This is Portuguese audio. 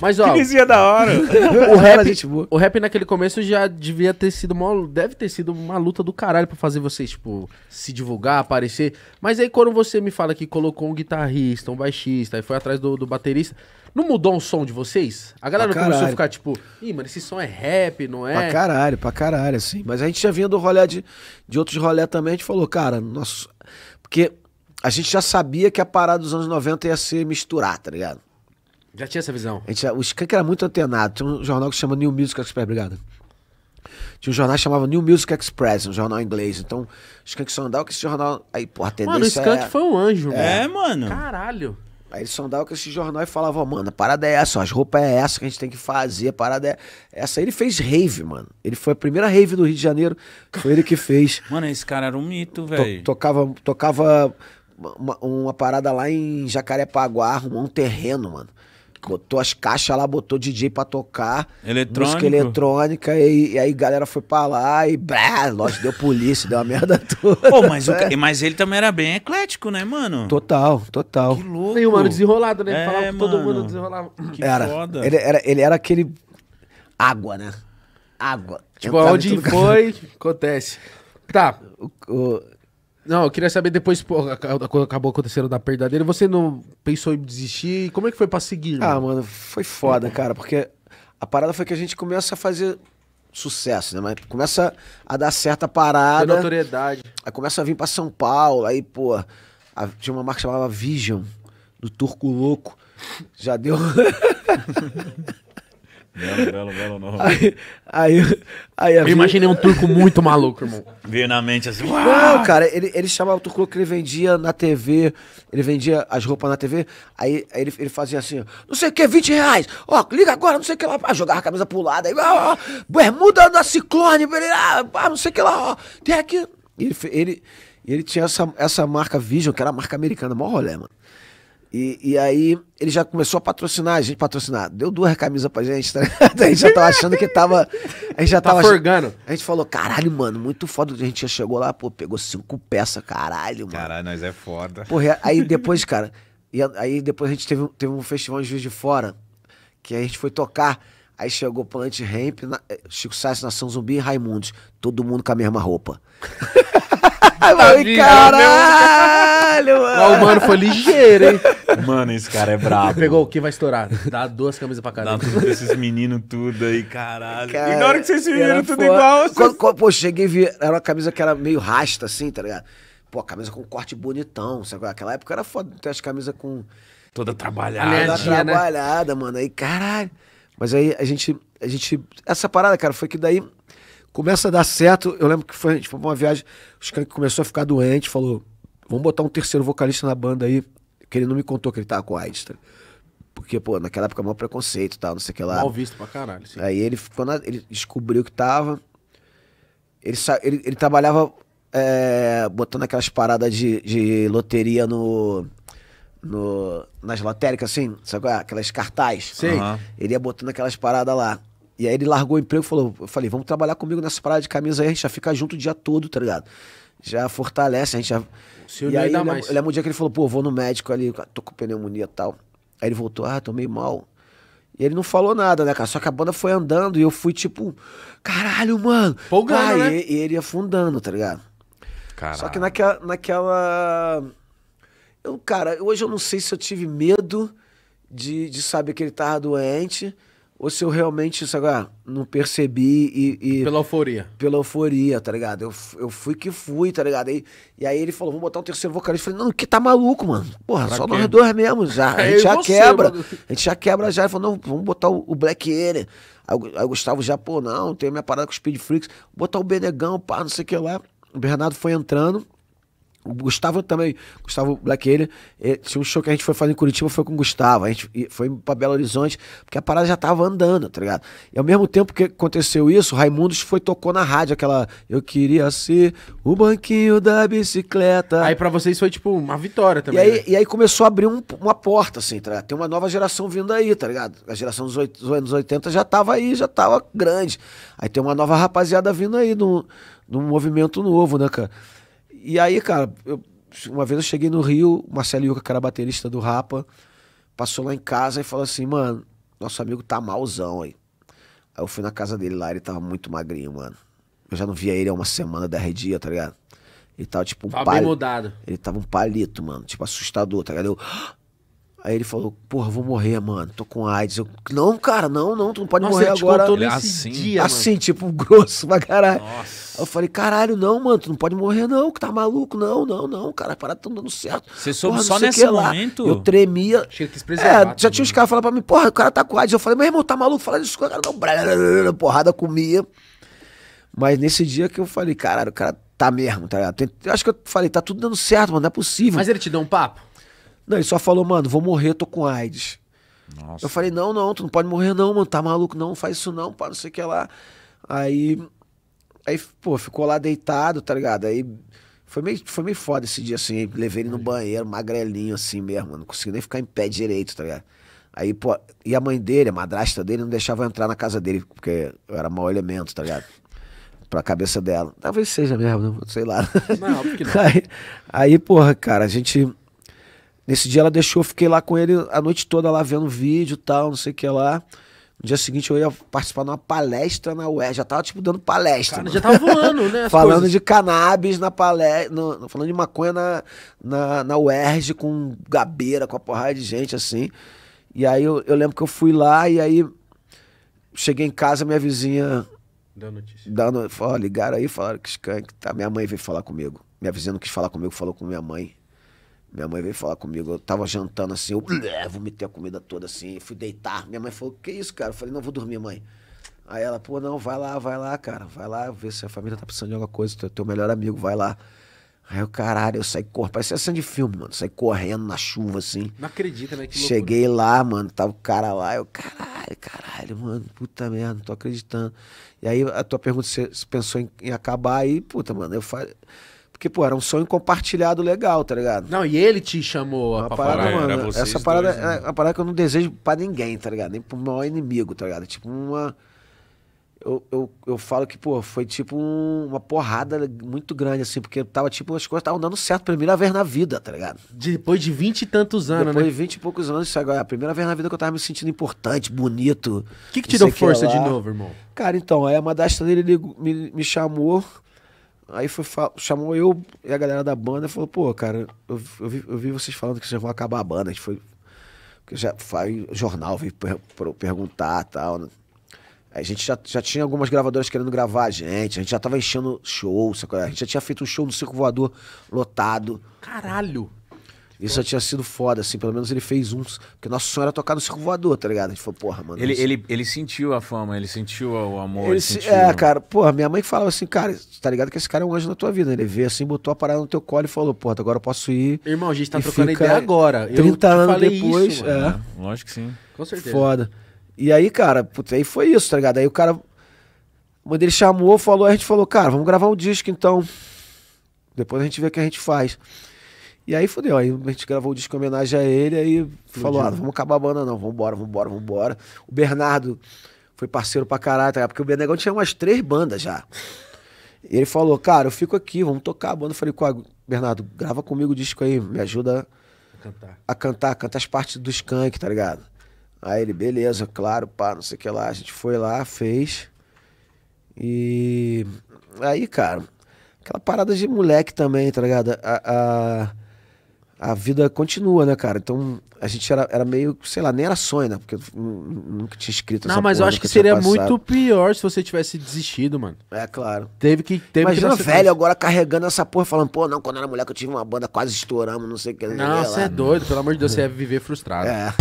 Mas, ó, Que da hora. o rap, o rap naquele começo já devia ter sido uma, deve ter sido uma luta do caralho pra fazer vocês, tipo, se divulgar, aparecer. Mas aí quando você me fala que colocou um guitarrista, um baixista, e foi atrás do, do baterista, não mudou o som de vocês? A galera Pra começou a caralho. ficar tipo, ih, mano, esse som é rap, não Pra é? caralho, pra caralho, assim. Mas a gente já vinha do rolê de, de outros rolê também, a gente falou, cara, nossa. Porque a gente já sabia que a parada dos anos 90 ia ser misturar, tá ligado? Já tinha essa visão. A gente, o Skank era muito antenado. Tinha um jornal que chama New Music Express, obrigado. Tinha um jornal que chamava New Music Express, um jornal inglês. Então, o Skank só andava com esse jornal. Aí, porra, a tendência Mano, o Skank é... foi um anjo, É, mano. mano. Caralho. Aí ele só andava com esse jornal e falava, ó, mano, a parada é essa, ó, as roupas é essa que a gente tem que fazer, a parada é essa. Aí ele fez rave, mano. Ele foi a primeira rave do Rio de Janeiro, foi ele que fez. Mano, esse cara era um mito, To- velho. tocava, tocava uma, uma parada lá em Jacarepaguá, arrumou um terreno, mano. Botou as caixas lá, botou DJ pra tocar. Eletrônico. Música eletrônica, e, e aí a galera foi pra lá e blá, lógico, deu polícia, deu a merda toda. Pô, mas, o mas ele também era bem eclético, né, mano? Total, total. Que louco. Tem um mano desenrolado, né? É, Falava que todo mundo desenrolava. Que era, foda. Ele era, ele era aquele água, né? Água. Tipo, onde foi, acontece. Tá. O- o- Não, eu queria saber depois, quando acabou acontecendo da perda dele, você não pensou em desistir? Como é que foi pra seguir? Ah, mano? mano, foi foda, cara, porque a parada foi que a gente começa a fazer sucesso, né? Mas começa a dar certa parada. notoriedade. Aí começa a vir pra São Paulo, aí, pô, a- tinha uma marca que chamava Vision, do Turco Louco. Já deu. Belo, belo, belo nome. aí, aí, aí a Eu imaginei um turco muito maluco, irmão. Veio na mente assim, uau! Não, cara, ele, ele chamava o Turco Louco que ele vendia na TV, ele vendia as roupas na TV, aí, aí ele, ele fazia assim, ó, não sei o que, 20 reais, ó, liga agora, não sei o que lá, ah, jogava a camisa pro lado, aí, ó, ó, bermuda da Ciclone, ah, ah, não sei o que lá, ó, tem aqui. E Ele, ele, ele tinha essa, essa marca Vision, que era a marca americana, mó rolê, mano. E, e aí ele já começou a patrocinar, a gente patrocinar. Deu duas camisas pra gente, tá ligado? A gente já tava achando que tava. A gente já Tá tava. forgando. A gente falou, caralho, mano, muito foda. A gente já chegou lá, pô, pegou cinco peças, caralho, mano. Caralho, nós é foda. Porra, aí depois, cara, e aí depois a gente teve, um- teve um festival em Juiz de Fora, que a gente foi tocar. Aí chegou Plant Ramp, na- eh, Chico Sainz, Nação Zumbi e Raimundos. Todo mundo com a mesma roupa. Ai, vida, caralho, mano. o mano foi ligeiro, hein? Mano, esse cara é brabo. Pegou o que vai estourar? Dá duas camisas pra cada. Dá tudo pra esses meninos tudo aí, caralho. Cara, e na hora que vocês se viram tudo foda. igual, vocês- Quando, quando, pô, cheguei e vi, era uma camisa que era meio rasta, assim, tá ligado? Pô, camisa com corte bonitão, sabe? Aquela época era foda ter as camisas com toda trabalhada. toda né? trabalhada, mano. Aí, caralho. Mas aí a gente, a gente. Essa parada, cara, foi que daí começa a dar certo. Eu lembro que foi, a gente foi pra uma viagem, o Skank começou a ficar doente, falou: vamos botar um terceiro vocalista na banda aí. Que ele não me contou que ele tava com AIDS, tá? Porque, pô, naquela época, maior preconceito e tal, não sei o que lá. Mal visto pra caralho. Sim. Aí ele, quando ele descobriu que tava, ele, ele, ele trabalhava é, botando aquelas paradas de, de loteria no, no, nas lotéricas, assim, sabe é? Aquelas cartaz. Sei. Aham. Ele ia botando aquelas paradas lá. E aí ele largou o emprego e falou, eu falei, vamos trabalhar comigo nessa parada de camisa aí, a gente já fica junto o dia todo, tá ligado? Já fortalece, a gente já... Se e aí lembro, mais. eu lembro um dia que ele falou, pô, vou no médico ali, tô com pneumonia e tal. Aí ele voltou, ah, tô meio mal. E ele não falou nada, né, cara? Só que a banda foi andando e eu fui tipo, caralho, mano. Empolgando, Vai, né? E, e ele afundando, tá ligado? Caralho. Só que naquela, naquela. Eu, cara, hoje eu não sei se eu tive medo de, de saber que ele tava doente ou se eu realmente, sabe, ah, não percebi e. e- Pela euforia. pela euforia, tá ligado? Eu, eu fui que fui, tá ligado? Aí, e aí ele falou, vamos botar um terceiro vocalista. Eu falei, não, que tá maluco, mano. Porra, Pra só quê? nós dois mesmo, já. A É, gente eu já e você, quebra. mano. A gente já quebra já. Ele falou, não, vamos botar o, o Black Alien. Aí, o- aí o Gustavo já, pô, não, tem a minha parada com o Speed Freaks. Botar o Benegão, pá, não sei o que lá. O Bernardo foi entrando. O Gustavo também, Gustavo Black Alien, eh, tinha um show que a gente foi fazer em Curitiba, foi com o Gustavo, a gente foi pra Belo Horizonte, porque a parada já tava andando, tá ligado? E ao mesmo tempo que aconteceu isso, o Raimundos foi, tocou na rádio, aquela, eu queria ser o banquinho da bicicleta. Aí pra vocês foi tipo uma vitória E também. aí, né? e aí começou a abrir um- uma porta, assim, tá ligado? Tem uma nova geração vindo aí, tá ligado? A geração dos, dos anos 80 já tava aí, já tava grande. Aí tem uma nova rapaziada vindo aí num, num movimento novo, né, cara? E aí, cara, eu- uma vez eu cheguei no Rio, o Marcelo Yuca, que era baterista do Rapa, passou lá em casa e falou assim, mano, nosso amigo tá malzão aí. Aí eu fui na casa dele lá, ele tava muito magrinho, mano. Eu já não via ele há uma semana da redia, tá ligado? Ele tava tipo um Tava bem pali- mudado. Ele tava um palito, mano, tipo assustador, tá ligado? Eu... Aí ele falou, porra, vou morrer, mano, tô com AIDS. Eu, não, cara, não, não, tu não pode Nossa, morrer agora. contou Ele é nesse assim? dia, mano. assim, tipo, grosso pra caralho. Nossa. Eu falei, caralho, não, mano, tu não pode morrer, não, que tá maluco, não, não, não, cara, a parada tá dando certo. Você soube Porra, só o nesse que lá. momento? Eu tremia. Achei que É, já tinha os caras falando pra mim, porra, o cara tá com AIDS. Eu falei, meu irmão, tá maluco? Fala disso, cara, não, porrada comia. Mas nesse dia que eu falei, caralho, o cara tá mesmo, tá ligado? Acho que eu falei, tá tudo dando certo, mano, não é possível. Mas ele te deu um papo? Não, ele só falou, mano, vou morrer, tô com AIDS. Nossa. Eu falei, não, não, tu não pode morrer não, mano, tá maluco, não, faz isso não, pá, não sei o que lá. Aí, aí, pô, ficou lá deitado, tá ligado? Aí, foi meio, foi meio foda esse dia, assim, levei ele no banheiro, magrelinho, assim mesmo, mano, não consegui nem ficar em pé direito, tá ligado? Aí, pô, e a mãe dele, a madrasta dele, não deixava eu entrar na casa dele, porque eu era mau elemento, tá ligado? Pra cabeça dela. Talvez seja mesmo, né? sei lá. Não, óbvio que não. Aí, aí, porra, cara, a gente. Nesse dia ela deixou, eu fiquei lá com ele a noite toda lá vendo vídeo e tal, não sei o que lá. No dia seguinte eu ia participar de uma palestra na UER, já tava tipo dando palestra. Cara, mano. já tava voando, né? as falando coisas. de cannabis na palestra, falando de maconha na, na, na UERJ com gabeira, com a porrada de gente assim. E aí eu, eu lembro que eu fui lá e aí cheguei em casa, minha vizinha Deu notícia. dando, ó, ligaram aí, falaram que Skank tá. Minha mãe veio falar comigo. Minha vizinha não quis falar comigo, falou com minha mãe. Minha mãe veio falar comigo. Eu tava jantando assim, eu vomitei a comida toda assim, fui deitar. Minha mãe falou: Que isso, cara? Eu falei: Não, vou dormir, mãe. Aí ela, pô, não, vai lá, vai lá, cara. Vai lá ver se a família tá precisando de alguma coisa. Tu é teu melhor amigo, vai lá. Aí eu, caralho, eu saí correndo. Parecia cena de filme, mano. Saí correndo na chuva assim. Não acredita, né? Que loucura. Cheguei lá, mano, tava o cara lá, eu, caralho, caralho, mano, puta merda, não tô acreditando. E aí a tua pergunta, você pensou em, em acabar aí, puta, mano, eu falei. Porque, pô, era um sonho compartilhado legal, tá ligado? Não, e ele te chamou pra parada, mano, essa parada dois, né? é uma parada que eu não desejo pra ninguém, tá ligado? Nem pro maior inimigo, tá ligado? Tipo uma. Eu, eu, eu falo que, pô, foi tipo um- uma porrada muito grande, assim, porque tava, tipo, as coisas estavam dando certo, primeira vez na vida, tá ligado? Depois de vinte e tantos anos, Depois né? de 20 e poucos anos, isso agora é a primeira vez na vida que eu tava me sentindo importante, bonito. O que, que te deu força de novo, irmão? Cara, então, aí a madrasta dele me, me chamou, aí foi, chamou eu e a galera da banda e falou, pô, cara, eu, eu, vi, eu vi vocês falando que vocês vão acabar a banda. A gente foi. Já foi jornal, veio per- per- perguntar tal, né? A gente já, já tinha algumas gravadoras querendo gravar a gente, a gente já tava enchendo show, sacou? a gente já tinha feito um show no Circo Voador lotado. Caralho. Isso já tinha sido foda, assim, pelo menos ele fez uns. Porque nosso sonho era tocar no Circo Voador, tá ligado? A gente falou, porra, mano. Ele, isso- ele, ele sentiu a fama, ele sentiu o amor, ele, ele se- sentiu... é, cara, porra, minha mãe falava assim, cara, tá ligado que esse cara é um anjo na tua vida. Ele veio assim, botou a parada no teu colo e falou, porra, agora eu posso ir. Irmão, a gente tá E trocando ideia agora. Eu 30 te anos depois, isso, é. É, lógico que sim. Com certeza. Foda. E aí, cara, putz, aí foi isso, tá ligado? Aí o cara. Mãe dele chamou, falou, a gente falou, cara, vamos gravar um disco então. Depois a gente vê o que a gente faz. E aí fodeu, aí a gente gravou o disco em homenagem a ele, aí falou, ah, não vamos acabar a banda não, vambora, vambora, vambora. O Bernardo foi parceiro pra caralho, tá ligado? porque o Benegão tinha umas três bandas já. E ele falou, cara, eu fico aqui, vamos tocar a banda. Eu falei, "Qual, Bernardo, grava comigo o disco aí, me ajuda Vou cantar. a cantar, cantar as partes do skunk, tá ligado? Aí ele, beleza, claro, pá, não sei o que lá. A gente foi lá, fez. E aí, cara, aquela parada de moleque também, tá ligado? A, a, a vida continua, né, cara? Então a gente era, era meio, sei lá, nem era sonho, né? Porque eu nu- nunca tinha escrito Não, mas eu porra, acho nunca que seria passado. muito pior se você tivesse desistido, mano. É, claro. Teve que. Teve Imagina que velho agora carregando essa porra, falando, pô, não, quando eu era moleque eu tive uma banda, quase estouramos, não sei o que. Não, você é doido, pelo amor de Deus, você ia viver frustrado. É.